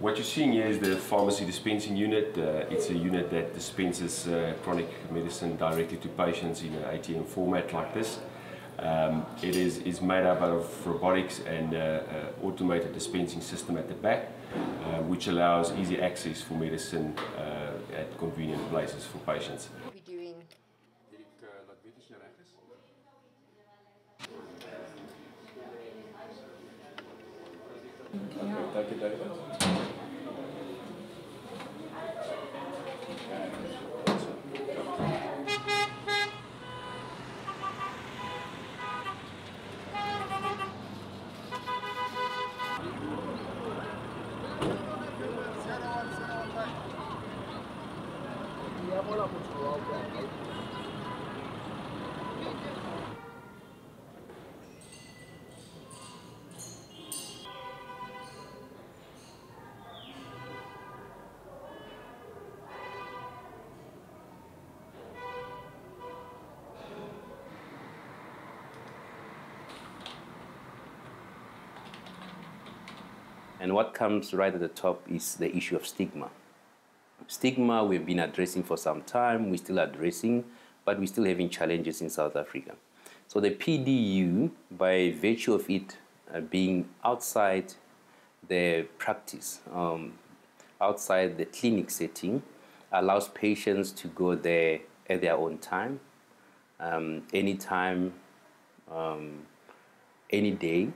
What you're seeing here is the pharmacy dispensing unit. Uh, it's a unit that dispenses uh, chronic medicine directly to patients in an ATM format like this. Um, it is, is made up of robotics and uh, uh, automated dispensing system at the back, uh, which allows easy access for medicine uh, at convenient places for patients. We're doing? Hierdie ek Thank you. And what comes right at the top is the issue of stigma. Stigma we've been addressing for some time, we're still addressing, but we're still having challenges in South Africa. So the PDU, by virtue of it uh, being outside the practice, um, outside the clinic setting, allows patients to go there at their own time, um, anytime, um, any day,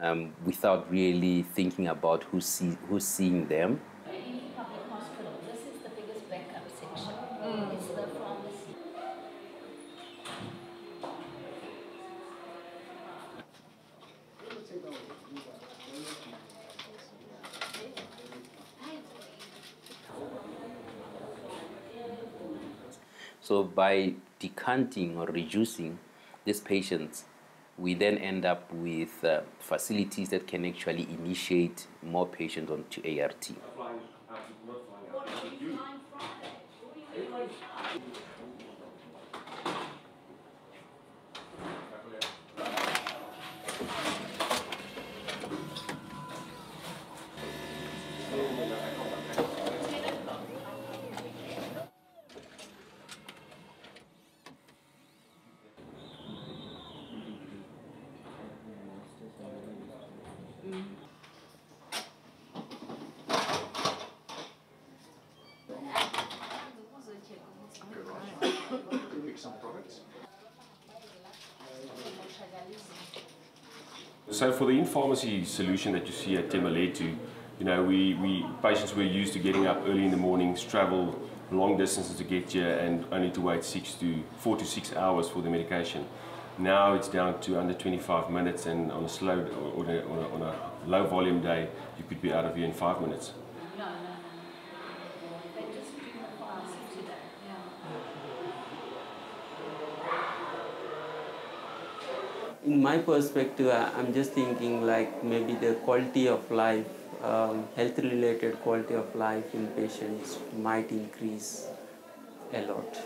um, without really thinking about who's, see, who's seeing them. any public hospital, this is the biggest backup section. It's the pharmacy. So by decanting or reducing these patients, we then end up with uh, facilities that can actually initiate more patients onto ART. So for the in-pharmacy solution that you see at Themba Lethu, you know, we, we patients were used to getting up early in the mornings, travel long distances to get here, and only to wait six to four to six hours for the medication. Now it's down to under 25 minutes, and on a slow or on a, on a, on a low volume day, you could be out of here in five minutes. in my perspective, I, am just thinking like maybe the quality of life, um, health-related quality of life in patients might increase a lot.